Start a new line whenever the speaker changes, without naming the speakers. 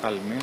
palmées